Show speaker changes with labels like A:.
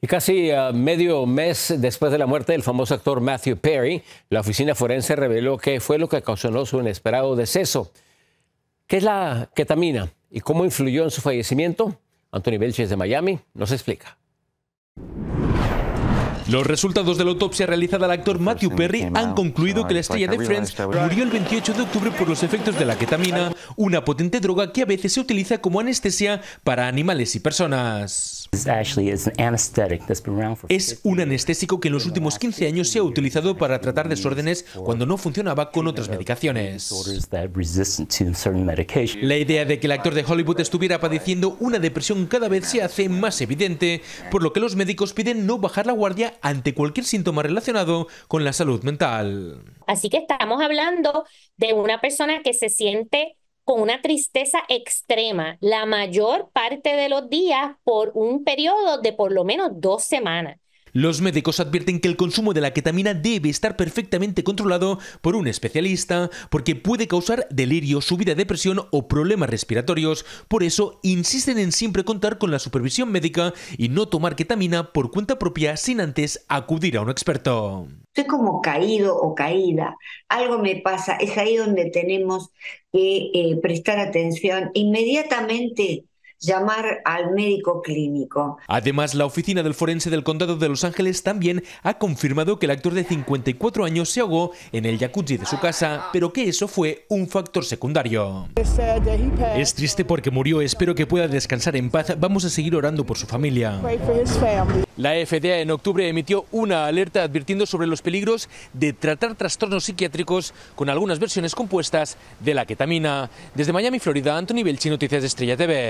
A: Y casi uh, medio mes después de la muerte del famoso actor Matthew Perry, la oficina forense reveló que fue lo que causó su inesperado deceso. ¿Qué es la ketamina y cómo influyó en su fallecimiento? Anthony Belches de Miami nos explica.
B: Los resultados de la autopsia realizada al actor Matthew Perry han concluido que la estrella de Friends murió el 28 de octubre por los efectos de la ketamina, una potente droga que a veces se utiliza como anestesia para animales y personas. Es un anestésico que en los últimos 15 años se ha utilizado para tratar desórdenes cuando no funcionaba con otras medicaciones. La idea de que el actor de Hollywood estuviera padeciendo una depresión cada vez se hace más evidente, por lo que los médicos piden no bajar la guardia ante cualquier síntoma relacionado con la salud mental.
C: Así que estamos hablando de una persona que se siente con una tristeza extrema la mayor parte de los días por un periodo de por lo menos dos semanas.
B: Los médicos advierten que el consumo de la ketamina debe estar perfectamente controlado por un especialista porque puede causar delirio, subida de presión o problemas respiratorios. Por eso insisten en siempre contar con la supervisión médica y no tomar ketamina por cuenta propia sin antes acudir a un experto.
D: Estoy como caído o caída, algo me pasa, es ahí donde tenemos que eh, prestar atención inmediatamente llamar al médico clínico.
B: Además, la oficina del forense del condado de Los Ángeles también ha confirmado que el actor de 54 años se ahogó en el jacuzzi de su casa, pero que eso fue un factor secundario. Es triste porque murió, espero que pueda descansar en paz, vamos a seguir orando por su familia. La FDA en octubre emitió una alerta advirtiendo sobre los peligros de tratar trastornos psiquiátricos con algunas versiones compuestas de la ketamina. Desde Miami, Florida, Anthony Belchi, Noticias de Estrella TV.